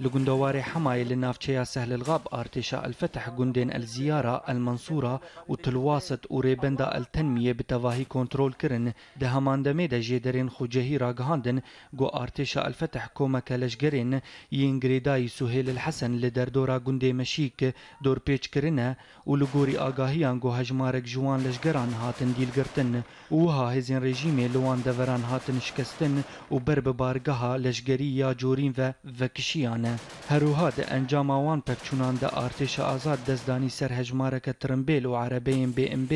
لجندواري حماي لە سهل سەهل الغاب ئارتێشا ئەلفتەح گوندێن ئەلزیارە ئەلمەنسوورە و تلواست و ڕێبەندە ئەلتەنمیە بتەواهی کۆنتترۆلکردن دە جيدرين خجهي دە ژێدەرێن خوجەهی ڕاگەهاندن گۆ ئارتێشا ئەلفتەح کۆمەکە لەشگەرێن ینگرێدایی سوهێل الحەسەن لە دەردۆرا گوندێ مەشیک دۆرپێچکردنە و لەگۆری ئاگاهیان گۆ هەژمارێک جوان لەشگەران هاتن ديل دیلگرتن وها هزين ريجيمي لوان دفران هاتن شكستن وبرب بارقها بە بارگەها لەشگەری یا و ڤەکشیانە دانە هەروها دە ئەنجاماوان پەکچوونان دە ئارتێشە ئازاد دەستدانی سەر هەژمارەکە ترمبێل و عربەیەن بMB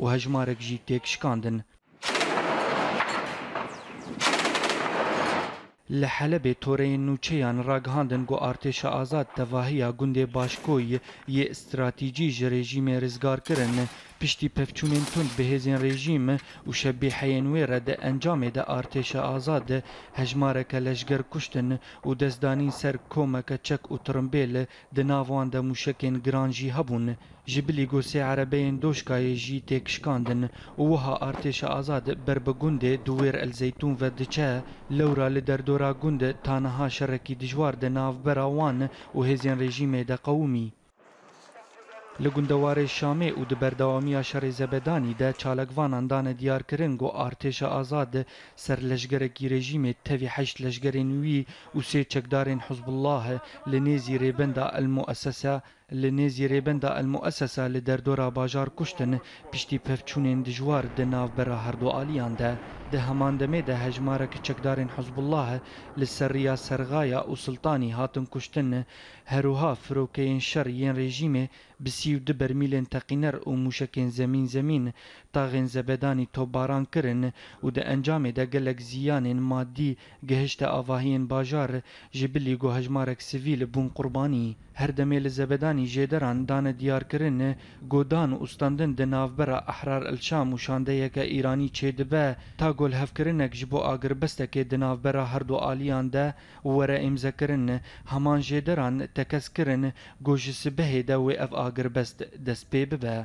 و هەژمارەك ژی تێکشکاندن. لە حەلەبێ تۆرەی نوچەیان ڕاگەهاندن گۆ ئارتێشە ئازاد تەواهەیە گوندێ باشکۆی یە ئستراتیژی ژە ڕێژیمێ ڕزگارکردن پشتی پفچونên tund bi hêzên rejîm û şebîheyên wê re di encamê de artêşa azad de hejmareke leşger kuştin û destdanîn ser komeke çek û tirimbêl di nav wan de mûşekên giran jî hebûn ji bilî gosê erebeyên doşkayê jî têkişkandin û wiha artêşa azad ber bi gundê di wêr elzeytûn ve diçe lewra li derdora gund taniha şerekî dijwar de navbera wan û hêzên rejîmê de qewimî Li gundewarê Şamê û di berdewamiya şerê zebedanî de çalakvanan dane diyarkirin got artêşa azad de ser leşgerekî rejîmê tevî heşt leşgerên wî û sê çekdarên Hizbullah li nêzî rêbenda el muessesa li nêzî rêbenda el muessesa li derdora bajar kuştin piştî pevçûnên dijwar di navbera herdu aliyan de. ده همان دمه ده هجمارک چکدارین حزب الله لسر ریا سرغایا و سلطانی هاتن کشتن هروها فروکین شر یین رژیمه بسیو ده برمیلین تقینر و موشکین زمین زمین تاغین زبدانی توباران کرن و ده انجام ده گلک زیانین مادی گهشت آواهین باجار جبلی گو هجمارک سویل بون قربانی هر دمه لزبدانی جیدران دان دیار کرن گودان استاندن ده نافبرا احرار الشام و شانده یک ایرانی چه دبه تا گۆلهevکردنێک ji bo agirbiestekê di navbera herdû aliyan de were îmzekirin heman jêderan tekeskirin got ji sibehê de wê ev agirbest dest pê bibe